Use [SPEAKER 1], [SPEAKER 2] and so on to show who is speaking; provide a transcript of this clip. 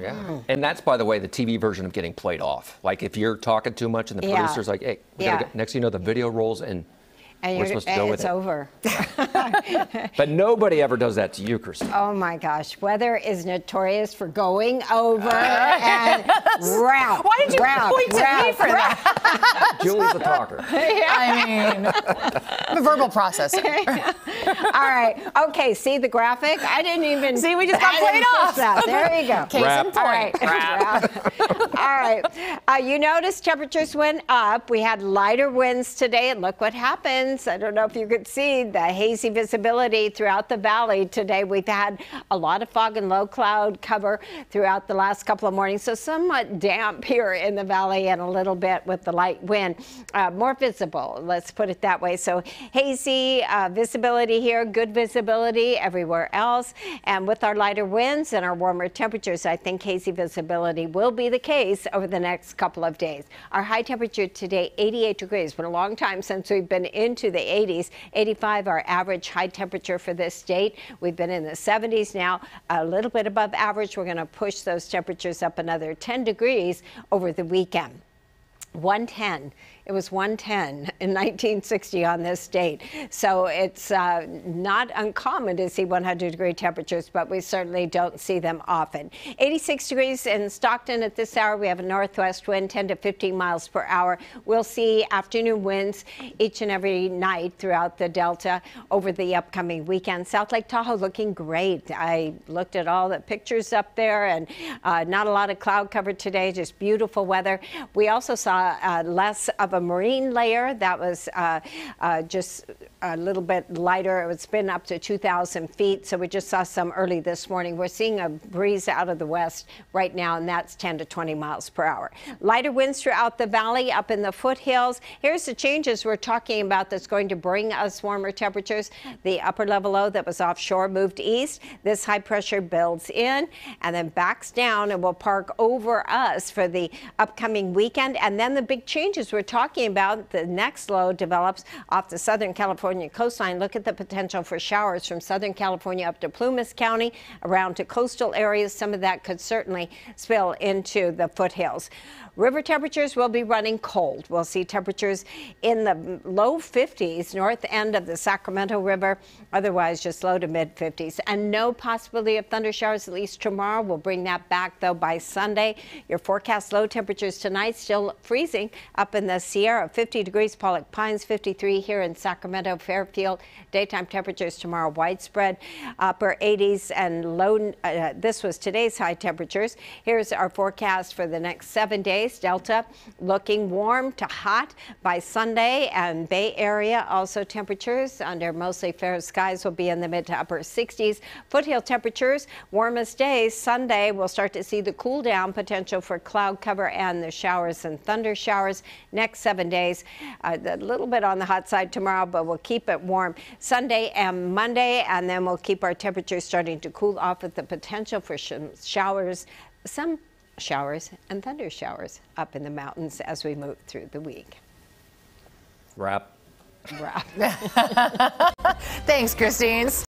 [SPEAKER 1] Yeah.
[SPEAKER 2] Mm.
[SPEAKER 1] And that's, by the way, the TV version of getting played off. Like if you're talking too much and the
[SPEAKER 2] Yeah.
[SPEAKER 1] producer's like, hey, we
[SPEAKER 2] Yeah.
[SPEAKER 1] next thing you know, the video rolls and,
[SPEAKER 2] And
[SPEAKER 1] we're
[SPEAKER 2] you're,
[SPEAKER 1] supposed to go with it.
[SPEAKER 2] it's
[SPEAKER 1] it.
[SPEAKER 2] over.
[SPEAKER 1] But nobody ever does that to you, Kristine.
[SPEAKER 2] Oh my gosh, weather is notorious for going over and round.
[SPEAKER 3] Why did you
[SPEAKER 2] round,
[SPEAKER 3] point at me
[SPEAKER 2] round,
[SPEAKER 3] for that?
[SPEAKER 1] Julie's a talker.
[SPEAKER 3] I mean, I'm a verbal processor.
[SPEAKER 2] All right. Okay. See the graphic? I didn't even
[SPEAKER 3] See, we just got played off.
[SPEAKER 2] that. There you go.
[SPEAKER 3] Case
[SPEAKER 1] Wrap.
[SPEAKER 3] in
[SPEAKER 2] All
[SPEAKER 3] point.
[SPEAKER 2] right. All right. Uh, you notice temperatures went up. We had lighter winds today, and look what happens. I don't know if you could see the hazy visibility throughout the valley today. We've had a lot of fog and low cloud cover throughout the last couple of mornings, so somewhat damp here in the valley and a little bit with the light wind. Uh, more visible, let's put it that way. So hazy uh, visibility here, good visibility everywhere else. And with our lighter winds and our warmer temperatures, I think hazy visibility will be the case over the next couple of days. Our high temperature today, 88 degrees. Been a long time since we've been into the 80s. 85 our average high temperature for this state. We've been in the 70s now, a little bit above average. We're going to push those temperatures up another 10 degrees over the weekend. 110. It was 110 in 1960 on this date. So it's uh, not uncommon to see 100 degree temperatures, but we certainly don't see them often. 86 degrees in Stockton at this hour. We have a northwest wind 10 to 15 miles per hour. We'll see afternoon winds each and every night throughout the Delta over the upcoming weekend. South Lake Tahoe looking great. I looked at all the pictures up there and uh, not a lot of cloud cover today, just beautiful weather. We also saw uh, less of a marine layer that was uh, uh, just a little bit lighter. It's been up to 2,000 feet, so we just saw some early this morning. We're seeing a breeze out of the west right now, and that's 10 to 20 miles per hour. Lighter winds throughout the valley, up in the foothills. Here's the changes we're talking about that's going to bring us warmer temperatures. The upper level low that was offshore moved east. This high pressure builds in and then backs down and will park over us for the upcoming weekend. And then the big changes we're talking about, the next low develops off the Southern California coastline. Look at the potential for showers from Southern California up to Plumas County, around to coastal areas. Some of that could certainly spill into the foothills. River temperatures will be running cold. We'll see temperatures in the low 50s, north end of the Sacramento River, otherwise just low to mid 50s. And no possibility of thunder showers, at least tomorrow. We'll bring that back, though, by Sunday. Your forecast low temperatures tonight still freezing up in the Sierra, 50 degrees, Pollock Pines, 53 here in Sacramento, Fairfield. Daytime temperatures tomorrow widespread, upper 80s and low. Uh, this was today's high temperatures. Here's our forecast for the next seven days. Delta looking warm to hot by Sunday and Bay Area. Also temperatures under mostly fair skies will be in the mid to upper 60s. Foothill temperatures warmest days Sunday. We'll start to see the cool down potential for cloud cover and the showers and thunder showers next seven days. Uh, a little bit on the hot side tomorrow, but we'll keep it warm Sunday and Monday, and then we'll keep our temperatures starting to cool off with the potential for sh- showers. Some showers and thunder showers up in the mountains as we move through the week.
[SPEAKER 1] Wrap.
[SPEAKER 2] Wow.
[SPEAKER 3] Thanks, Kristine.